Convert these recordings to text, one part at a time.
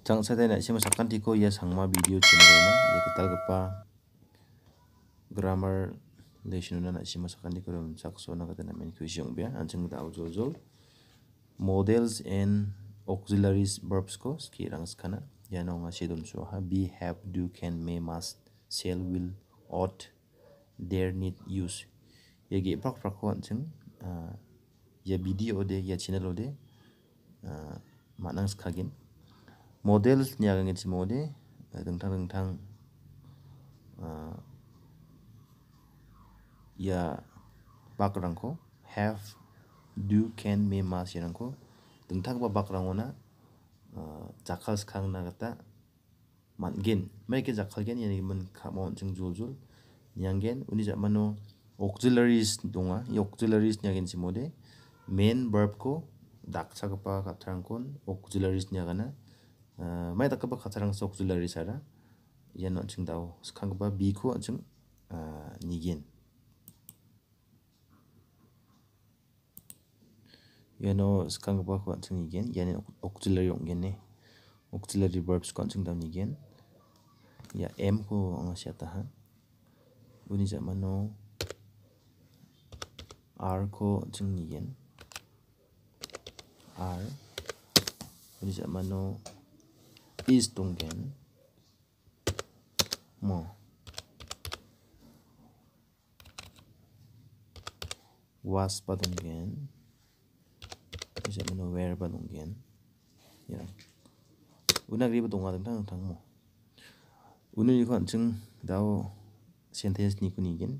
Jang sadai na sima sakkan tiko ya sangma video channel na ya ketal gepa grammar lesson na na sima sakkan tiko rum sakso na kata na men kuisiong bia. Anjing jol jol models and auxiliaries verbs ko skirang skana ya no nga sidum so ha be have do can may must shall will ought dare need use. Ya ge prak prak ko anjing. Ya video de ya channel ode manang skagin models niaga ngi mode dengtang dengtang ya bakrangko have do can may must yanangko dengtang ba bakrangona jakal skang na kata mangin mai ke jakal gen yani men kamo jeng jul jul nyanggen uni mano auxiliaries donga auxiliaries nyagin mode main verb ko daksa kapa katrangkon auxiliaries nyagana mai tak ba khatarang sok zulari sara. Yan no chung dau skang ba bi ko chung nigin yan no skang ba ko chung nigin yan auxiliary ong gen ne auxiliary verbs ko chung dau nigin ya m ko ang siya tahan uni zaman no. R ko chung nigin r. Uni zaman no is tunggen mo was pa tunggen bisa mano where pa tunggen ya una gri ba tunga tang tang mo una ni khan chung dao sentence ni kunigin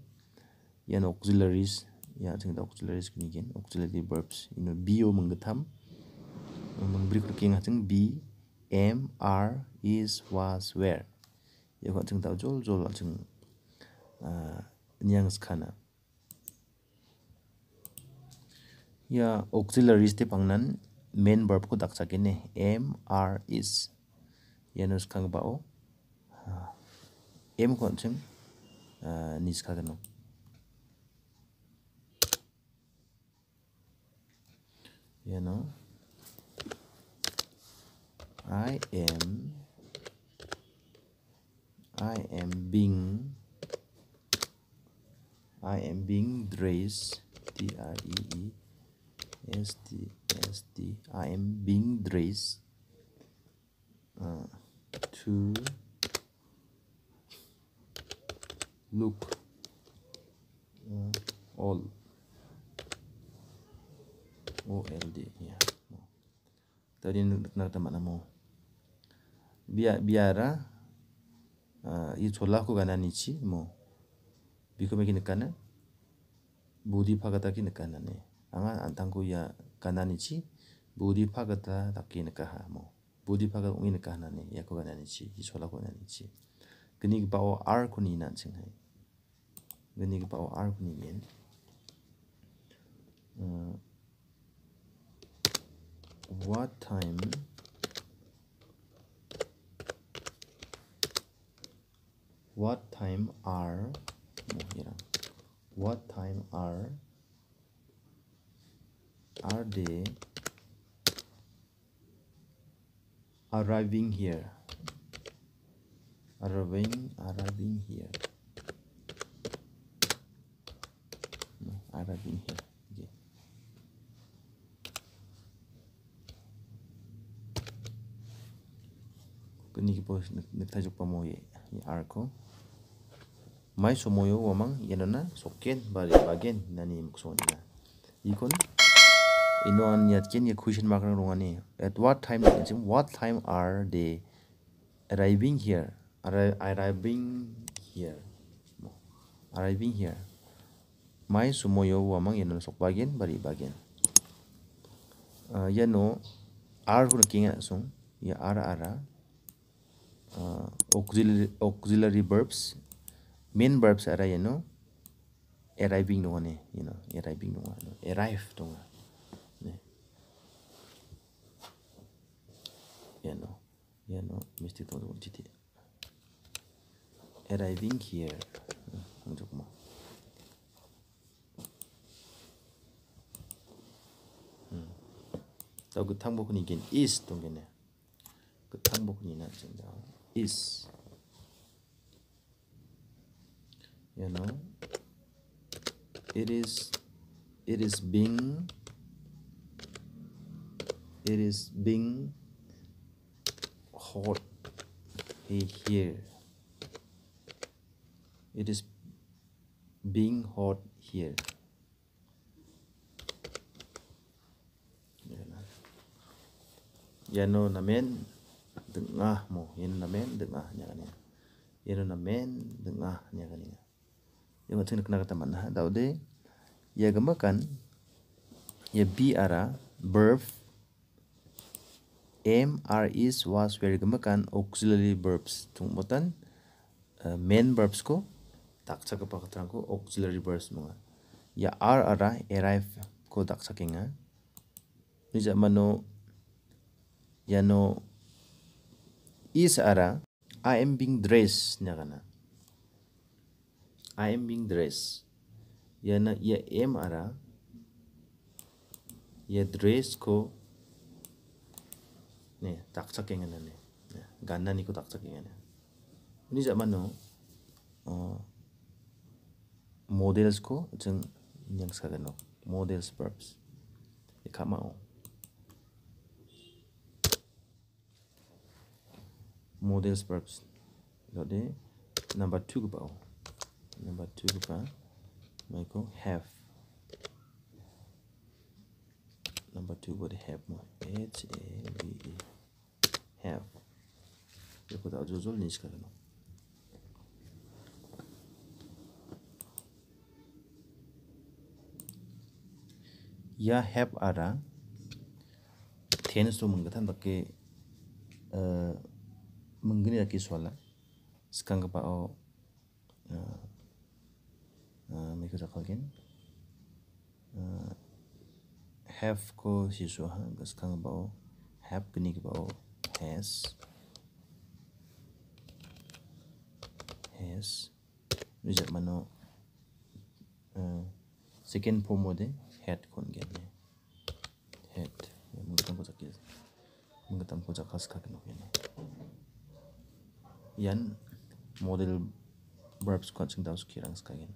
yan auxiliaries ya chung da auxiliaries kunigin auxiliary verbs ino bio manggatham mangbri kuking chung be am are is was where ya kwan chung tau jol jol chung nyang skana ya auxiliaries te pangnan. Main verb ko dak sakene am are is. Ya nos kang bao am kwan chung nis kagano you know I am I am being I am being dressed D R E E S T S T I am being dressed uh, to look uh, all. O L D yeah. Tadi nak teman namo biar biara 이 졸라코 가나니치 뭐. 비코메기 느까는 부디파가다기 느까나네 앙아 안탄고야 가나니치 부디파가다 닦기 느까하 뭐. 부디파가 옹이 느까 하나네 야코 가나니치 이 졸라코 가나니치 그니기 바오 아르코니 난칭해 그니기 바오 아르코니 면 What time what time are what time are are they arriving here? Arriving arriving here. No, arriving here. Okay. 끈이기 보시 넥타이 족바 모이 아르코 mai somoyo wamang yanana sokken bari bagen nani muksoni na ikon ino an yatken ye question mark rongani. At what time what time are they arriving here? Arriving here. Arriving here. Mai sumoyo wamang yanana sokbagen bari bagen. Uh, yano ar kuno kinga song ya ara ara. Uh, auxiliary auxiliary verbs main verbs are येन' एराइभिं दङ ने येन' एराइभिं दङ एराइभ दङ येन' येन' मिस्टेक दङ जिति arriving here. 조금만. 음. 또그 탕복은 이긴 is 동겠네. 그 탕복은 이나 진다. is you know. It is it is being it is being hot here. It is being hot here. Yano namen dengah mo. Yano namen dengah nya kan yano namen dengah nya yang ngerti kena kata mana daude ya gemakan ya bi ara verb am are is was where gemakan auxiliary verbs tungmutan uh, main verbs ko tak cak apa kata auxiliary verbs mga ya are ara arrive ko tak cakinga ni mano yano is ara I am being dressed nya kana I am being dressed. Yana ya am ara. Ya dress ko. Ne tak cakenga ne ganna ni ko tak cakenga ne ini zaman no models ko jeng yang sekarang no models verbs ikamao models verbs jadi number two ba number two ba ko have. Number two ba have mo h a e. Have. Ko da ya have ara tense to mengatan pakai uh, menggini lagi soalnya sekarang o mereka cakap kan have ko sisu ha sekarang kepa o have gini kepa o has. Has. Bisa mana second form mode head kon gini head mungkin ko cakap mungkin ko cakap sekarang ini yan model verbs ko sing daw kirang skagin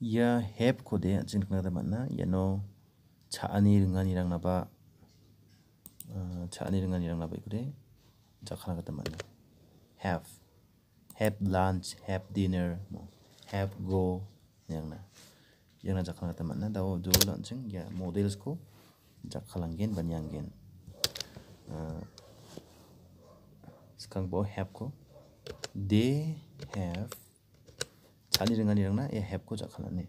ya have ko de sing kena da mana ya no chaani ringan irang naba chaani ringan irang naba ikure jakhala kata mana have have lunch have dinner have go yang na. Yang na jakhala kata mana daw do lansing ya models ko jakhalanggen banyanggen uh, sekarang bawa have ko they have खाली रंग रंग ना ये हैव को जखला ने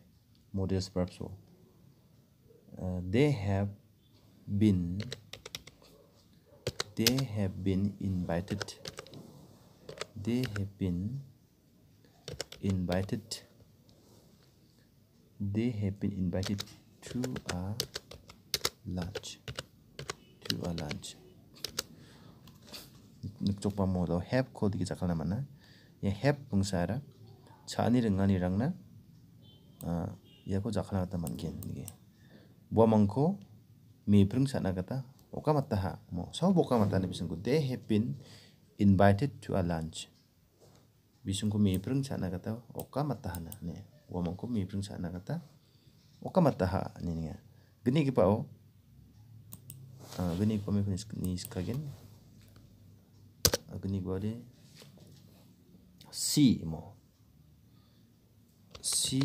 मोडियस verbs हो they have been they have been invited they have been invited they have been invited to a lunch to a lunch चोपा मोदो हैव को दिखे जखला मना ये हैव पंसारा chani ringani rangna ya ko jakal kata mangkin nige bua mangko mi prung sana kata oka mata ha mo so boka mata ne bisungku they have been invited to a lunch. bisungku mi prung sana kata oka mata hana ne bua mangko mi prung sana kata oka mata ha ni ne gini ki pa o gini kami finis ni skagen gini gua de C mo C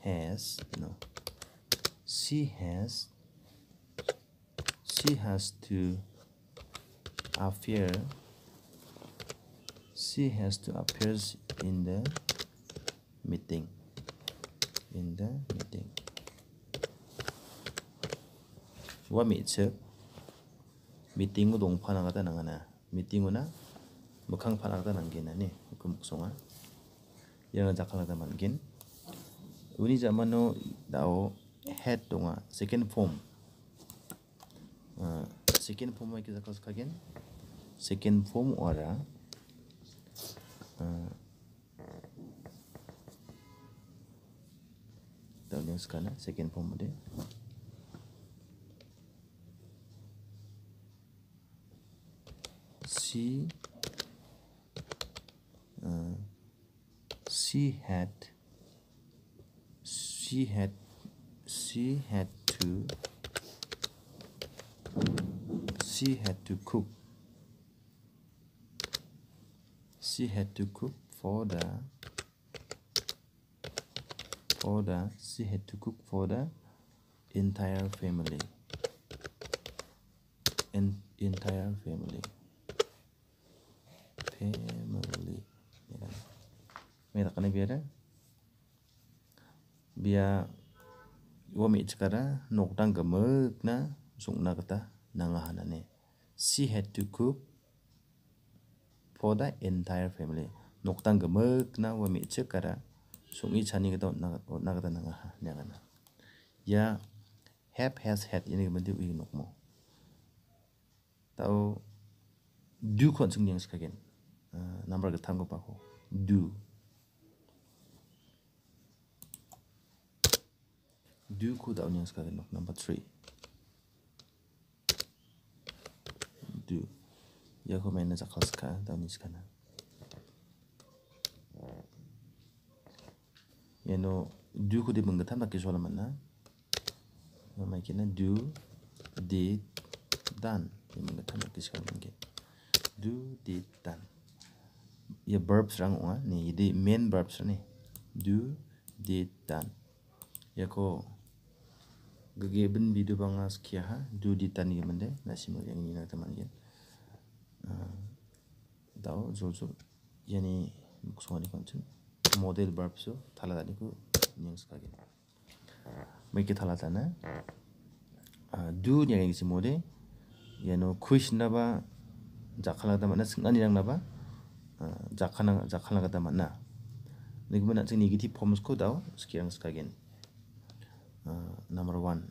has no. C has C has to appear. She has to appear in the meeting. In the meeting. Mi chep meeting dong phana gata nangana meeting una mukhang phana nangena ni? Kum songa ꯌꯥꯅ zaman gin. Uni zamano dao head donga second form. Uh, second form ki jakas khagen second form ora uh, ah, dao skana second form de. Si she had she had she had to she had to cook. She had to cook for the for the she had to cook for the entire family. En, entire family. Kan takana biara biya wami chikara noktang gamak na sungna kata nangahanane she had to cook for the entire family. Noktang gamak na wami chikara sungi chani kata nakata nangaha nyagana ya have has had ini kemudian ui nokmo tau do kon sung yang sekagen number ke tanggo pako do do yang sekagen nok. Number three. Do ya ko main na jakal ska tau ni skana ya no. Do ko di menggetam tak kisah mana? Namai kena do did done yang menggetam tak kisah mungkin. Do did done ya verbs rang unga ni jadi main verbs ni. Do did done ya ko gegeben video bangas kia ha do did done ni mende nasi mo yang ini teman tahu zul zul yani soalnya koncen model verbs so thala tadi ku nyang sekali ke thala tana do yang isi mode yano kuis naba jakhala da mana singani yang naba jakhala jakhala kata mana ni gimana sing negative forms ko daw sekian sekalian Uh, number one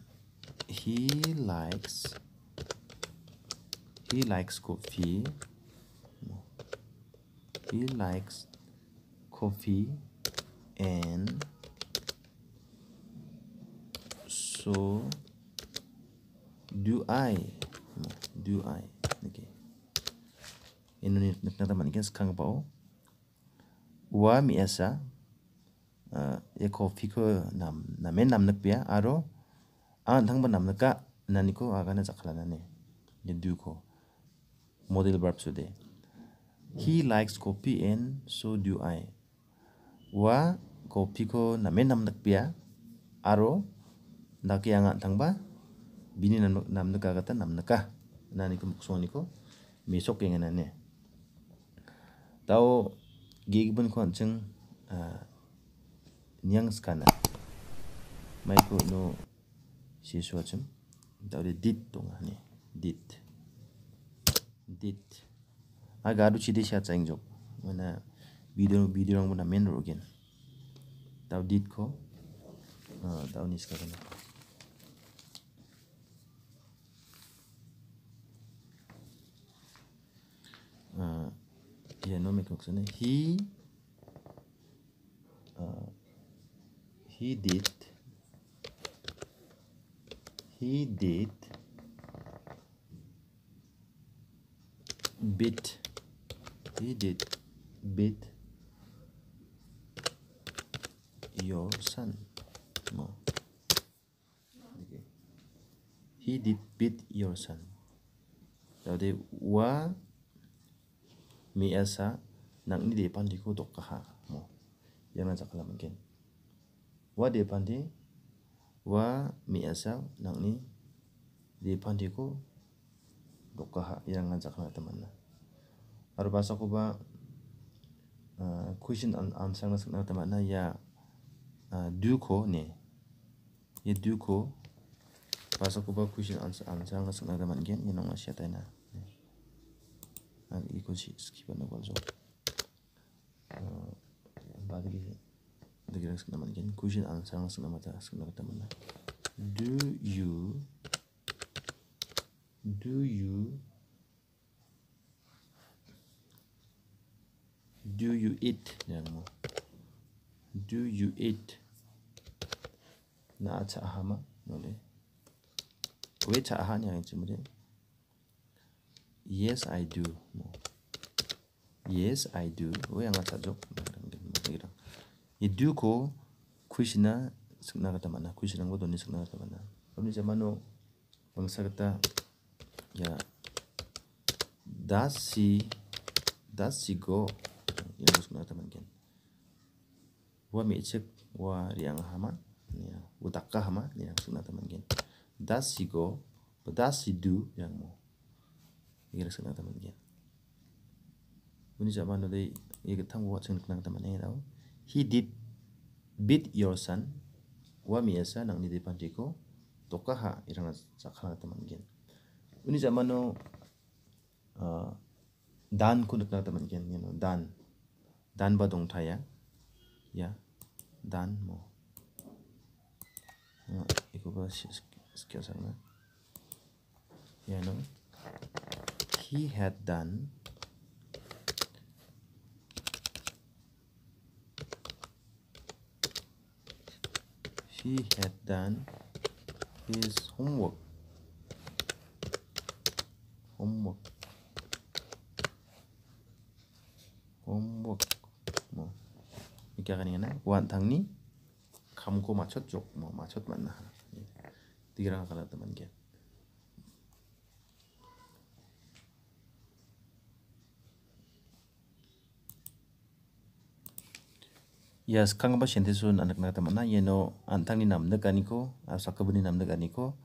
he likes he likes coffee. He likes coffee and so do I. Do I. Okay. Ini nak teman kan sekarang apa wa miasa ya coffee ko nam namen nam nak pia aro an thang ba nam nak nani ko aga na jakhala na ne ye do ko model verb so de he likes coffee and so do I wa coffee ko namen nam nak pia aro daki yang thangba bini nam nam nak kata nam nak nani ko mukso ni ko misok yang nyang skana mai ko no si so chum. Tau de dit to ngani dit. Dit. Aga du chide sha chang jok mana video video rang buna main rogen tau dit ko? Tau ni ska kana ya no me koksane he uh, he did. He did beat he did beat your son. No okay. he did beat your son. Jadi wa mi asa nang ni de pandi ko dok ha mo yana jakala mungkin wa depan di wa mi वा देपान्थे वा miasa nangni depanteko dokaha yang ngajak ngajakna temanna aro bahasa koba ba eh, question an answer na sakna temanna ya uh, duko ne ya duko. Bahasa koba question answer answer na sakna teman gen ya nonga siataina ang nah, ikon si skipan na gonzo uh, eh, bagi. 어, 바닥에 되게 나만 겐 구신 안 상상 나마다 생각했다 만나. Do you do you do you eat yang mo do you eat na cha hama nole we cha ha nya chi mo Yes, I do. yes I do we yang achajok ngira do ko kuisina sikna kata mana kuisina ngo doni sikna kata mana abni jamano bangsa kata ya does she go yang sikna kata mana wa mi cek wa riang hama ya utakka hama yang sikna kata does she go she do yang mo ngira sikna kata mana Uni zaman dai ye tang wa chang nang taman ne daw. He did beat your son. Wa mi asa nang ni de pan ko toka ha irang sakhala taman gen. Uni dan ku nak taman gen you know dan dan ba dong thaya ya dan mo. Iko ba skill sang na. Ya no. He had done he had done his homework. Homework. homework 뭐 이렇게 하니까 완탕니 감고 맞췄죠 뭐 맞췄 맞나 디랑 가라더만 게 Ya sekarang apa sih sun anak anak teman na yeno antang ni nam dekat niko asal buni nam dekat niko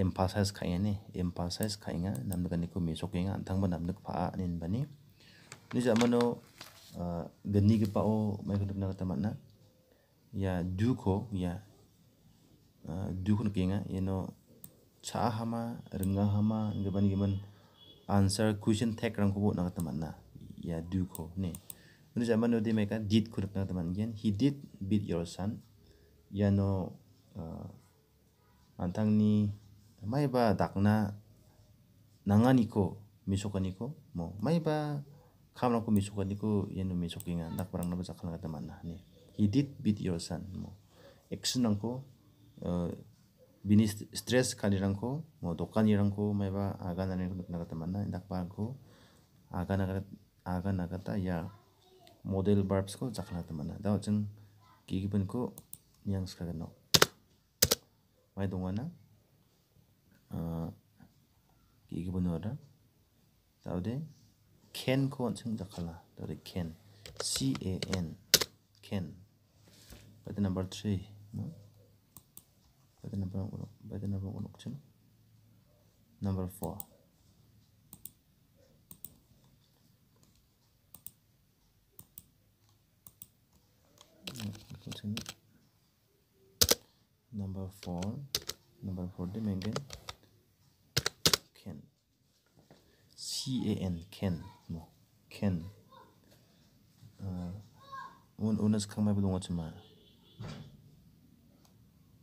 emphasize kaya ni emphasize kaya nga nam dekat niko mesok yang antang ba nam dek pa nin bani ni zaman no geni ke pa o mai kudu nak teman na ya du ko ya du ko kaya nga yeno cha hama renga hama ngebani geman answer question tag rang ko nak teman na ya ko Ini zaman udah mereka did kudu na teman gen. He did beat your son. Ya no antang ni mai ba dakna nanganiko misokaniko mo mai ba kamera ko misokaniko yano misokinga nak barang na sakal nga teman na ni. He did beat your son mo. Action ko bini stress kanirangko mo dokanirangko mai ba aga na ni na teman na ndak model को जाखला त माना दा जन गिगिबन को नियांग स्क्रा गनो वाइ दोंगा ना गिगिबन ओरा 다우데 캔 코원 청작할라 다우데 캔 C A N 캔 by the number three no by the number by the number one option number four continue number four number four the mengen can c a n can mo can uh un unas kang mai bulong chama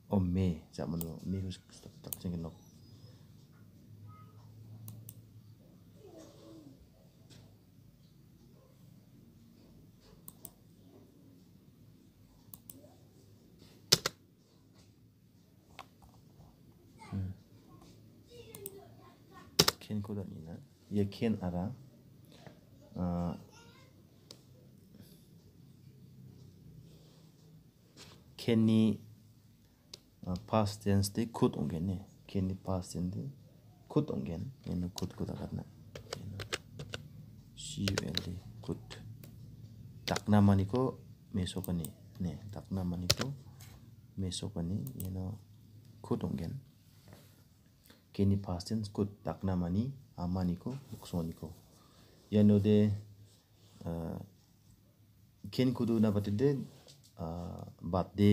o me jamano me hu tak jengin nok 신고 다니는 예켄 알아 어, 괜히 past tense de could ongene 괜히 past tense de could ongen 얘는 could could 아가나 얘는 C U L D could 닥나마니고 메소가니 네 닥나마니고 메소가니 얘는 could ongen keni pasten skut takna mani amaniko uksoniko yano de uh, ken kudu na batide uh, batde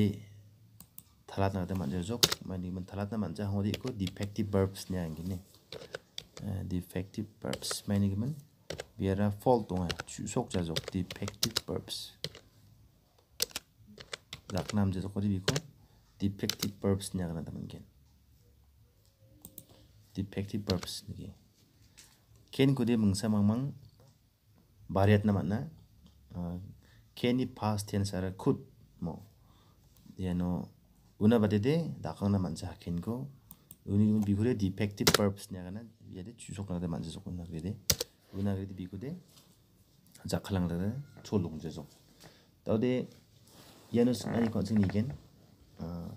talat na da manja jok mani man talat na manja hongo de iko defective verbs nyangin e uh, defective verbs mani giman biara fault onga sok ja zok defective verbs zak nam je zok kodi biko defective verbs nya gana taman gen defective verbs niki can ku de mangsa mangmang bariat na matna can ni past tense ara could mo yano una batede dakang na manja ken ko uni 비구레 defective verbs 냐가나 얘데 주속나데 만지속나 그데 우나 그데 비구데 자칼랑다데 초롱제속 더데 얘는스 아니 건생 이겐 어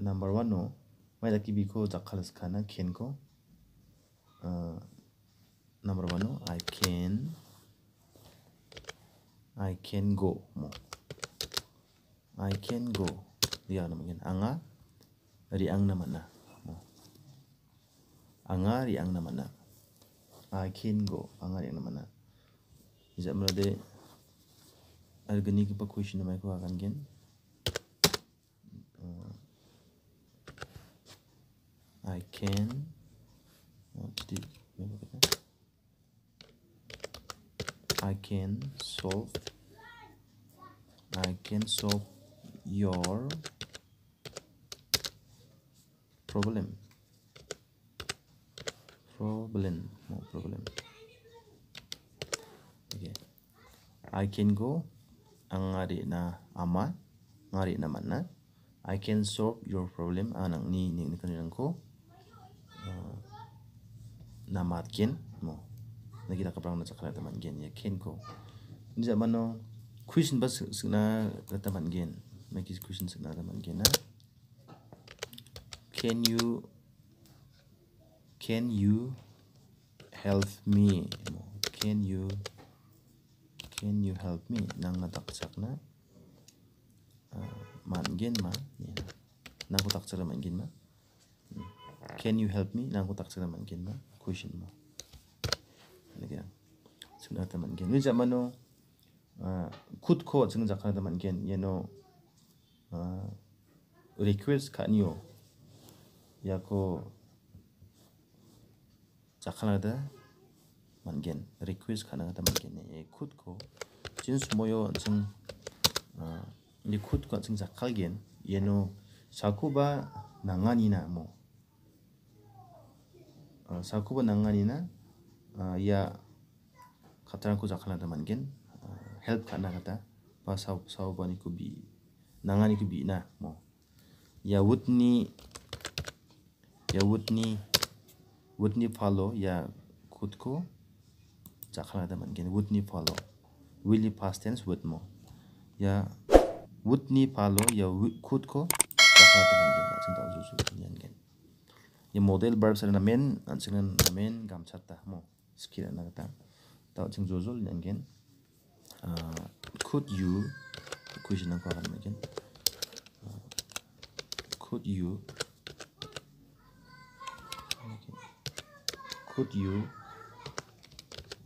number 1 no go mo. I can go. Dia na mungkin. Anga ri ang na mana mo. Anga ri ang na. Mana I can go. Angar yang mana Bisa merade Argani ki pa question na may ko akan gen I can jadi I can solve I can solve your problem problem no problem okay I can go ang ngari na ama ngari na man na I can solve your problem anang ni ni ni kanilang ko uh, na matkin mo. Nagita ka parang nasa kalata man gen ya can ko. Ni zaman no question bas signa kata man gen? May question signa man gen na? Can you can you help me can you can you help me? Nang nataksak na uh, mangin ma yeah. nang ko taksak na mangin ma. Hmm. can you help me? Nang ko taksak na mangin ma question mo lagi sunat na mangin wi zaman no khud ko jeng jakha na mangin you know uh, request ka niyo ya ko 자칼나다 만겐 리퀘스트 가능하다 만겐 굿고 진수 모요 진 이 굿고 진 자칼겐 예노 사쿠바 낭안이나 뭐 saku penanganina uh, ya kataranku zakala temankan uh, help karena kata pas saubani bi nanganiku bi na, mau ya wutni ya wutni wutni follow ya kutku zakala temankan wutni follow, willy past tense would mo ya wutni follow ya kutku zakala temankan cinta usus usus ये model verb sa na men an sing na men gam chatta mo skill na ta ta ching jo jo yaनगेन could you question na ko kan again could you could you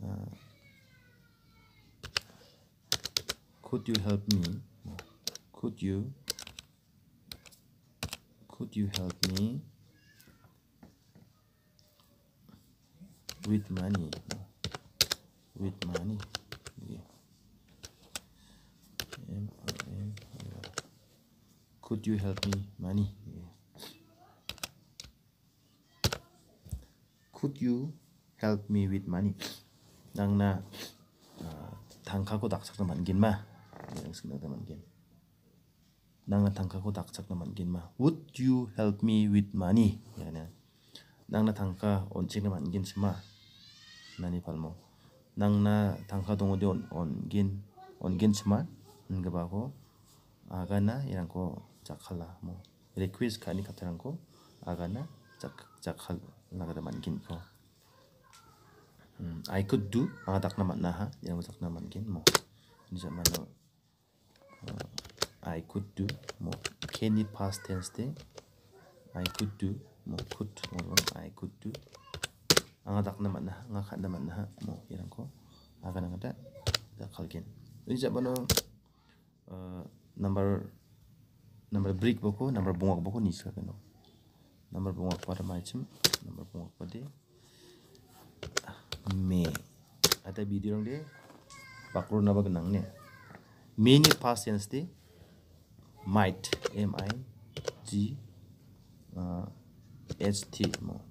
uh, could you help me could you could you help me with money with money could you help me money could you help me with money นางน่ะทังค่ะกูตักสักหนึ่งหมื่นกินไหมนางน่ะทัง나당하고 낙착도 만긴마 양식나다 만긴 낭나 당하고 낙착도 만긴마 would you help me with money นังนะทางเขาอ่อนเช็คน้야는 낭나 당가 원칙을 만긴지마 nani palmo nang na tangka dongo di on on gin on gin smart ngaba ko agana irang ko jakhala mo request kani katarang ko agana chak chakal na kada man gin ko I could do aga tak na man na ha yang mo tak na man gin mo ni sa mano I could do mo can it past tense 때 I could do mo could mo I could do ang atak naman na nga ka naman na mo yang ko aga nang ada dakal kin hindi sa mano uh, number number break boko number bungak boko nisa kano number bungak pada macam nomor apa deh me. Ada video orang deh pakru naba genang nih me ni past tense deh might m i g h t mo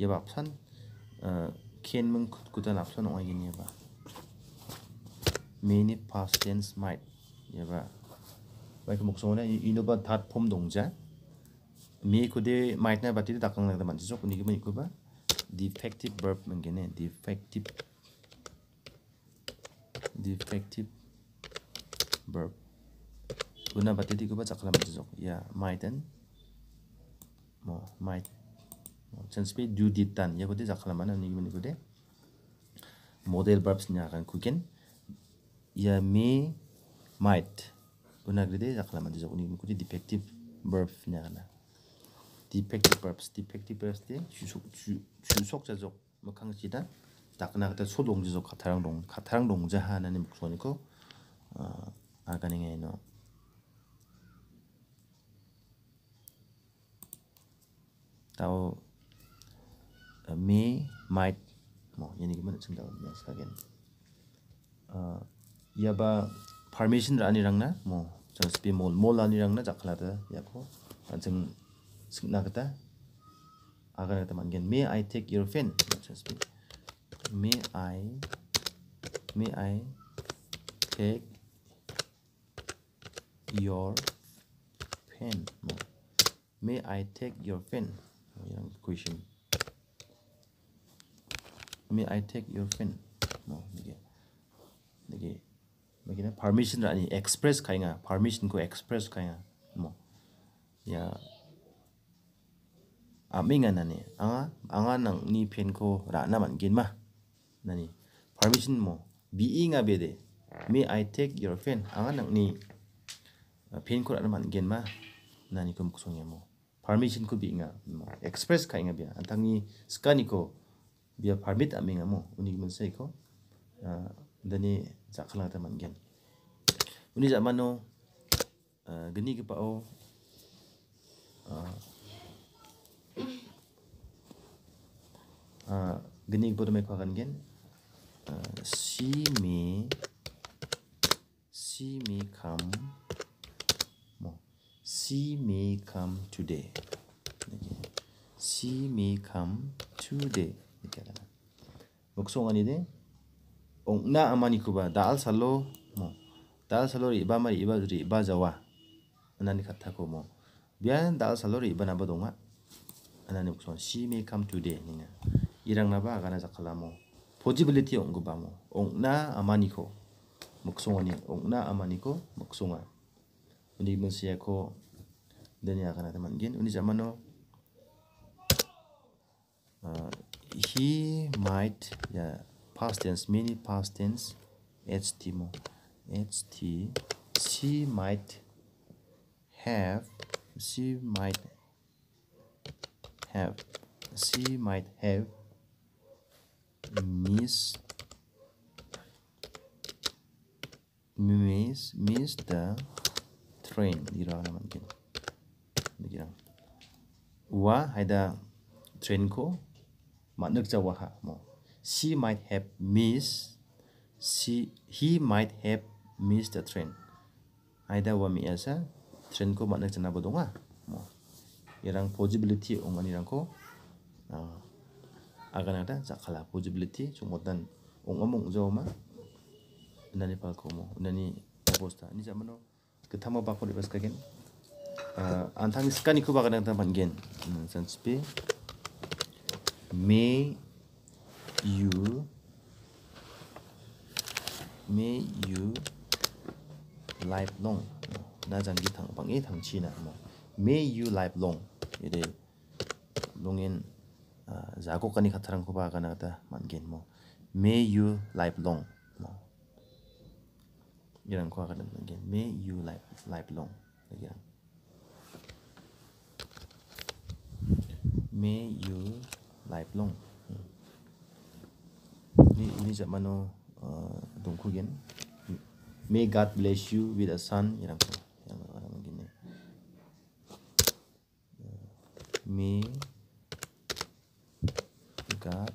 ya bapsan can mung kutkuta lapson oi gin yaba many past tense might yaba like mukso na ino ba that pom dongja me kude might na batit dakang lagda man jok ni gin ko ba defective verb mung gin defective defective verb guna batit ko ba chakla man jok ya might and mo might chance pe do did tan ya kode cakala mana ni gimana kode model verbs nya akan kuken ya may might una gede cakala majok ni kode defective verb nya kana defective verbs defective verbs te 주속 주속 자적 뭐 강지다 딱나 그때 소동지적 가타랑 동 가타랑 동자 하나님 목소리고 어 아가닝에 너 uh, me, might 뭐 이런 얘기면 정답은요. 사겐 어 야바 permission 아니랑나 뭐 저스비 몰, 몰 아니랑나 자클라다 야고 정 승나가다 아가나다 만겐 may I take your pen 저스비 may I may I take your pen 뭐 may I take your pen 이런 question I I take your pen. 뭐 이게 이게 여기는 permission 아니 express 가능하. permission 그 express 가능하. 뭐 야. 아 민가 나니. 아 아가 낭니 펜코 라나만 긴마. 나니. permission 뭐 being a bede. May I take your pen? 아가 낭니 펜코 라나만 긴마. 나니 그 목송이 뭐 permission 그 being아 뭐 express 가능하 비야. 안탕니 스카니코 dia permit aming amu unik saya ko ah, dani zakhlang teman gen. Uni zaman no ah, geni ke pao ah, geni ke pao mereka kan gen? Si mi si mi kam mo. Si mi kam today. See me come today. kelana bukso ngani de ong na amani kuba dal salo mo dal salo ri iba mari iba ri iba jawa anani kata ko mo bian dal salo ri iba naba donga anani bukso she may come today ninga irang naba agana zakala mo possibility ong guba mo ong na amani ko bukso ngani ong na amani ko bukso nga Undi manusia ko dan yang akan teman gen undi zaman no uh, he might yeah past tense many past tense ht ht she might have she might have she might have miss miss miss the train 이러나 만긴 여기랑 와 하이다 트레인코 manak jawa ha mo. She might have missed she he might have missed the train. Aida wa mi asa train ko manak jana bodong ha mo. Irang possibility ongan irang ko ah, agan ada zakala possibility chungodan ongamong zoma nani pal ko mo. Nani posta. Ni zamano kethamo bakori baskagen ah, antang skani ko bakana tan pangen hmm, sanspe may you may you life long na jan gi thang bang e thang chi na mo may you life long ide longin zago kani khatharang ko ba kana ta man gen mo may you life long 이런 과가 되는 게 may you life lifelong 이런 may you live long. Hmm. Ini ini zamano dongkugen uh, may god bless you with a son yang yang orang gini uh, may god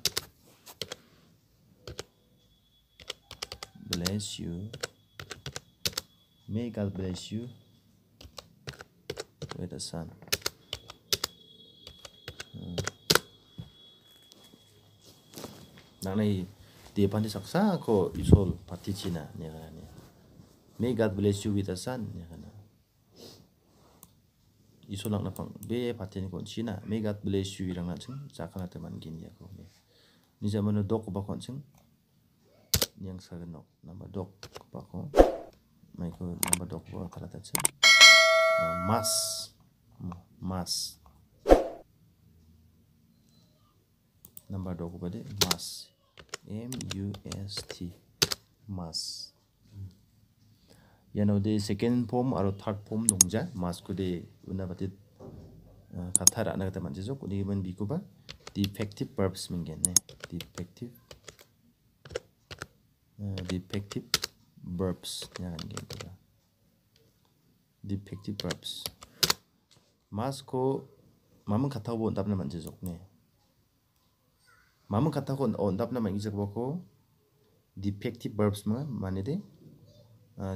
bless you. May god bless you with a son. Nanay di pandi saksa ko isol pati Cina niya kana May God bless you with a son kana. Isol be pati ni kon Cina. May God bless you irang na sing saka na teman gin ya ko. Ni zaman dok ba kon yang sagenok namba dok pako mai ko namba dok ko kala mas mas namba dok ko bade mas M-U-S-T must you know the second form or third form 동자 must 그대 운나바디 가타라 안 하겠다 만지죠 근데 이번 미국은 defective verbs 민겠네 defective defective verbs 이라는 게 있더라 defective verbs must 고 마음은 같아 보고 답을 만지죠 네 Mamun kata ko on dap naman izak bako defective verbs mga manede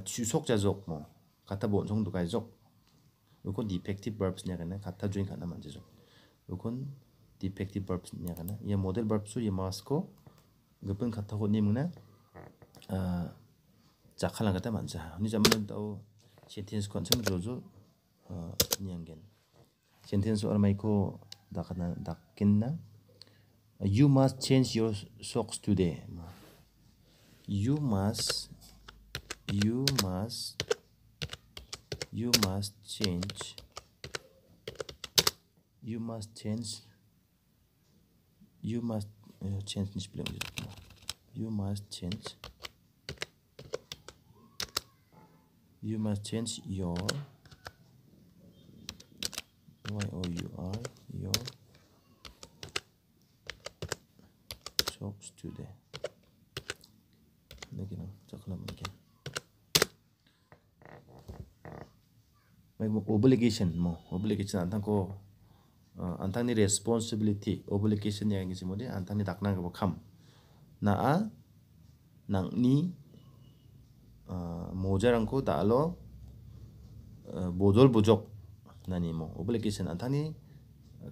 주속 자족 뭐 같아 본 정도 가족 요건 defective verbs냐 가나 같아 주인 가나 만지죠 요건 defective verbs냐 가나 얘 모델 verbs 얘 마스코 급은 같아 고 님이나 아 자칼랑 같아 만자 니 잠만 또 sentence 건참 조조 어 니양겐 sentence 얼마이코 다가나 다긴나 you must change your socks today. You must you must you must change you must change you must uh, change this belum you must change you must change your y o u r your shops today. na ginang tsaka naman ginang may obligation mo obligation 안탄고 어, 안탄니 responsibility obligation 이야기지 뭐지 안탄니 닥난 거캄 나아 낭니 어, 모자랑고 달로 어, 보졸 부족 나니 뭐 obligation 안탄니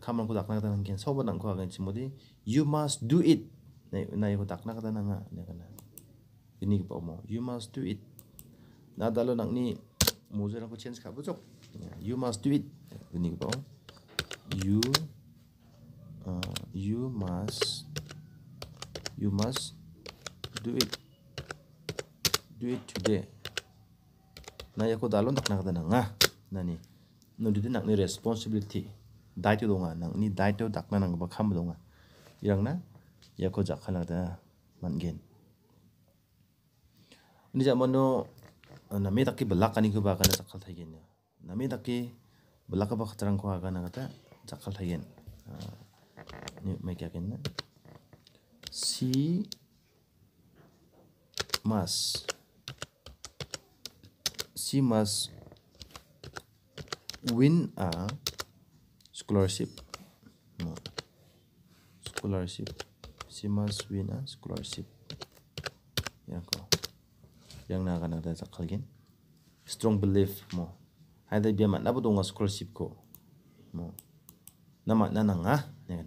카만고 닥나가다는 게 서버난고 하겠지 뭐지 you must do it na ko dakna kata nanga ne kana ini ko mo you must do it. Na dalo nang ni mojarang ko change ka bujok you must do it. Ini ko you uh, you must you must do it. Do it today. Na ya ko dalon tak nak na nga nani no di nak ni responsibility. Daito donga. Nang ni daito dak na nang ba kham donga. Irang na ya ko jak khala da mangen ni jamano na me takki belak ani ko ba kana sakal thaigen nami daki belaka ba khatarang ko aga na kata jakal thayen ni mai kya ken si mas. Si mas win a scholarship. Scholarship si mas win a scholarship. Yang ko yang na kana da jakal gen strong belief mo. Haida biya mat nabu donga scholarship ko mo. Na nanga ne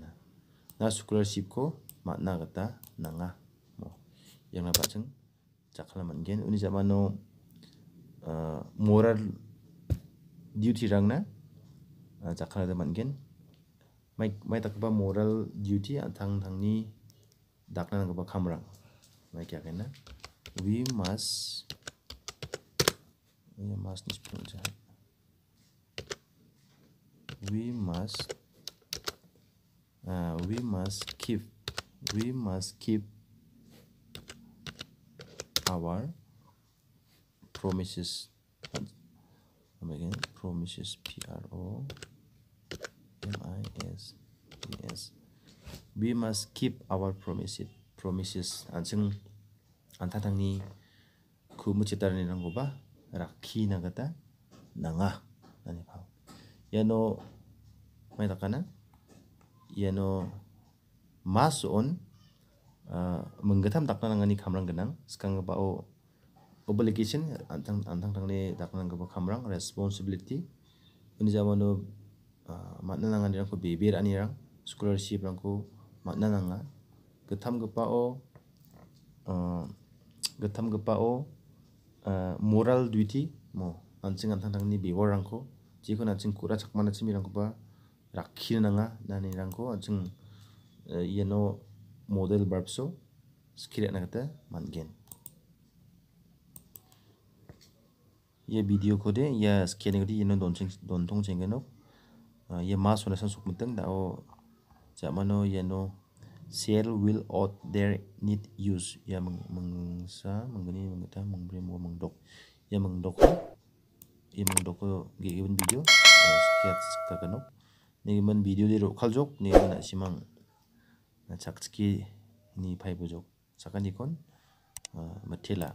na scholarship ko mat na gata nanga mo. Yang na baceng cakala man gen uni no moral duty rang na? Cakala da man gen mai mai tak ba moral duty thang thang ni dakna ga ba khamrang mai kya na we must we must this project we must uh, we must keep we must keep our promises. Again. Promises. P r o m i s e s we must keep our promises. promises anjing ni kumuchitarani rangoba rakhi nagata nanga nani bhav yano mai takana yano mas on uh, menggetam takna nangani kamrang genang sekang o, obligation antang antang tangne takna ngaba kamrang responsibility. ini zamanu uh, makna nangani rangko bibir ani rang scholarship rangko 만나는가 getam gepao uh, getam gepao uh, moral duty mo anjing antang ni bewar rangko jikon anjing kura chakmana chimi rangko ba rakhina nanga nani rangko anjing uh, yeno model verbso skill nakata mangen ये video को दे या scanning iya ये नो दोन दोन थों चेंगे नो ये मास होने से सुख मिलते हैं ना वो ye no shell will out there need use. Ya meng meng sa meng gani meng ta meng bre mo meng dok ya meng dok ye meng dok ge given video sketch ka kano ni given video di ro khal jok ni na simang chak chki ni phai bu jok sakani kon mathela